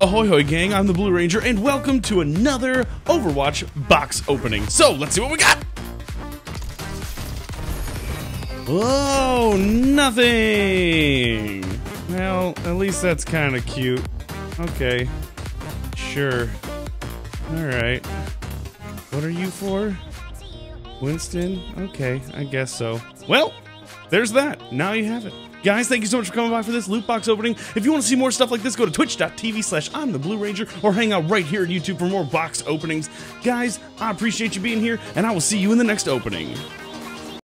Ahoy hoy gang, I'm the Blue Ranger and welcome to another Overwatch box opening. So let's see what we got. Oh, nothing. Well, at least that's kind of cute. Okay, sure. All right. What are you for? Winston? Okay, I guess so. Well, there's that. Now you have it. Guys, thank you so much for coming by for this loot box opening. If you want to see more stuff like this, go to twitch.tv slash I'm the Blue Ranger or hang out right here at YouTube for more box openings. Guys, I appreciate you being here, and I will see you in the next opening.